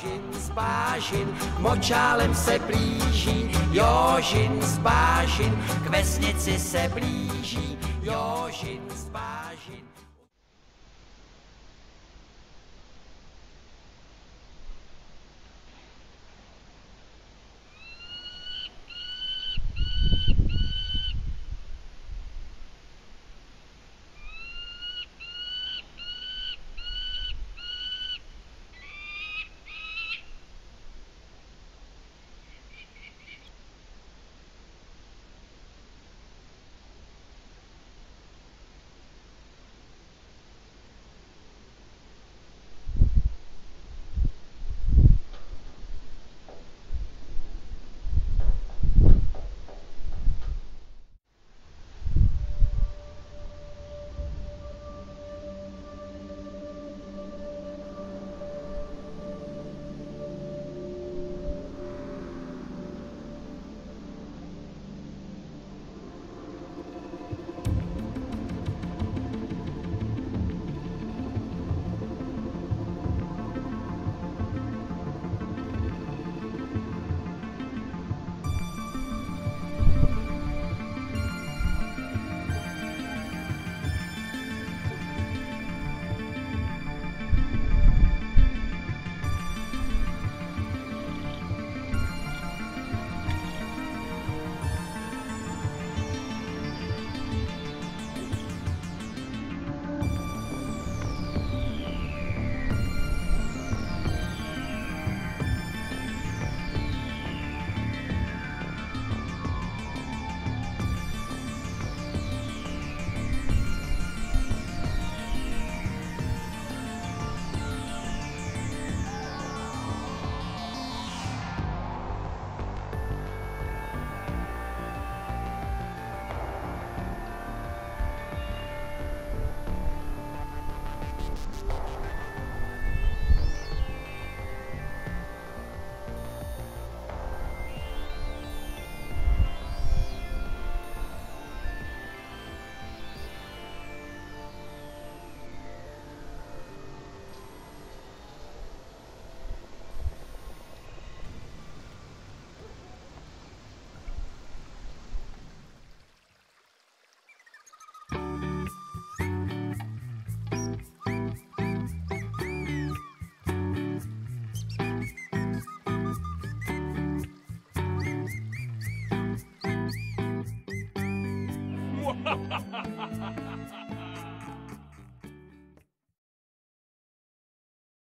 Jožin z bážin močálem se blíží, Jožin z bážin k vesnici se blíží, Jožin z bážin. ha ha ha